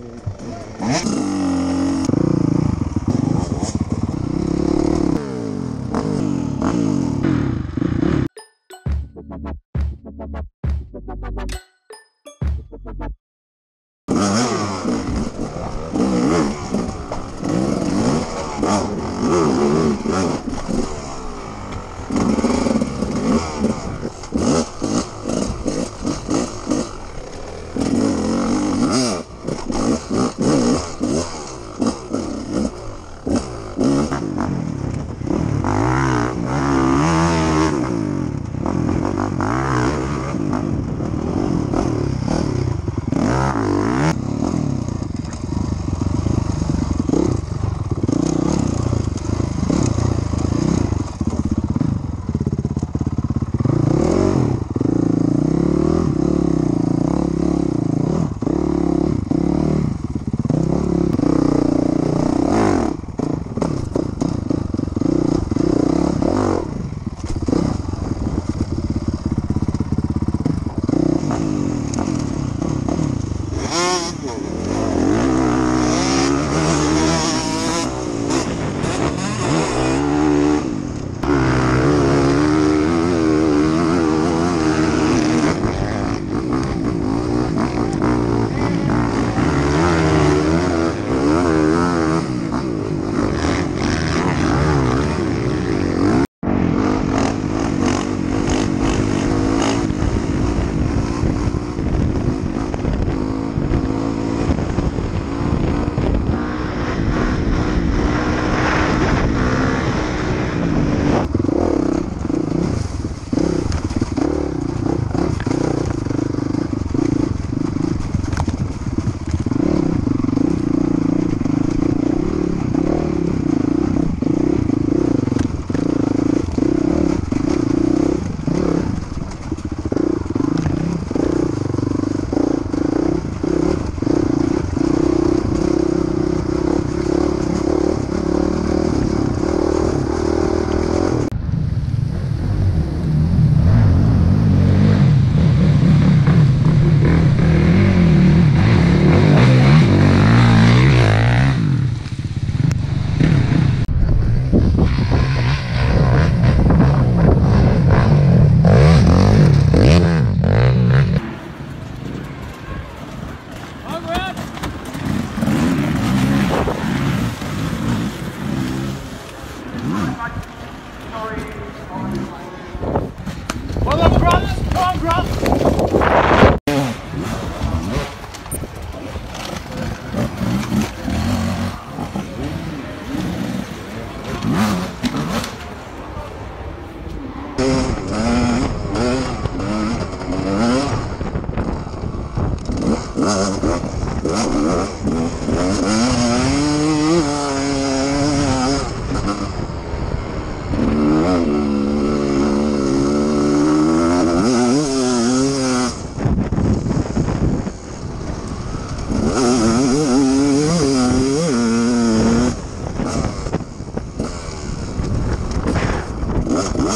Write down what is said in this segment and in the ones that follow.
Well,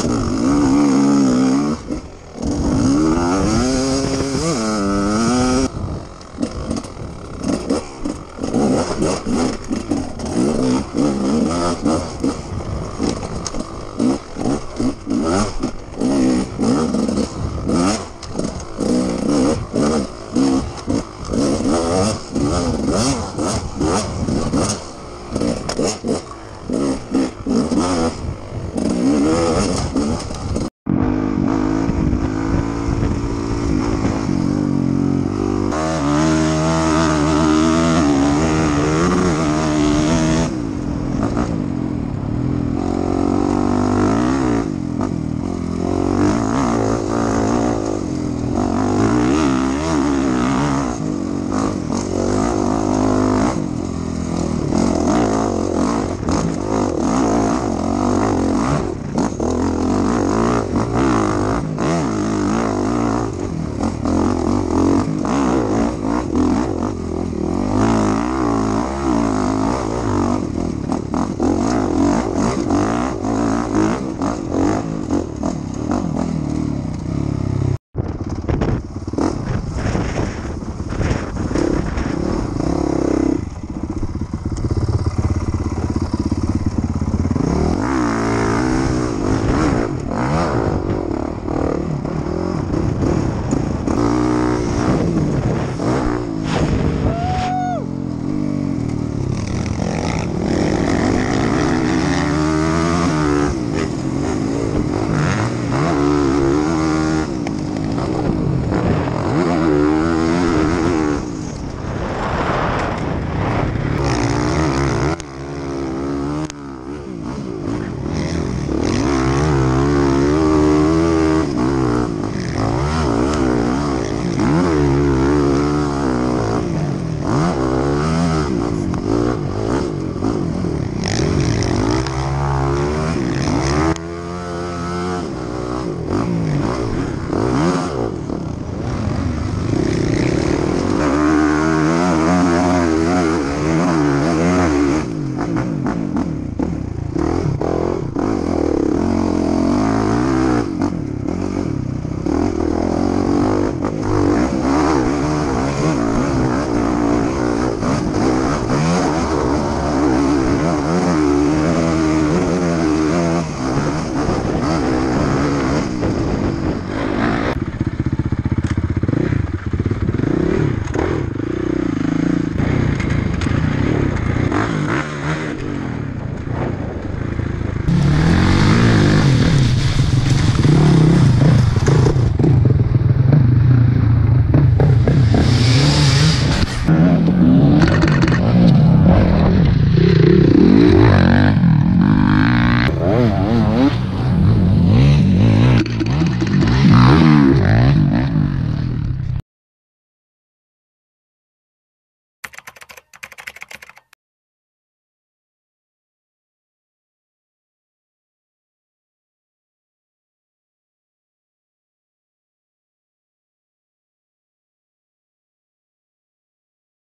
Uh -huh.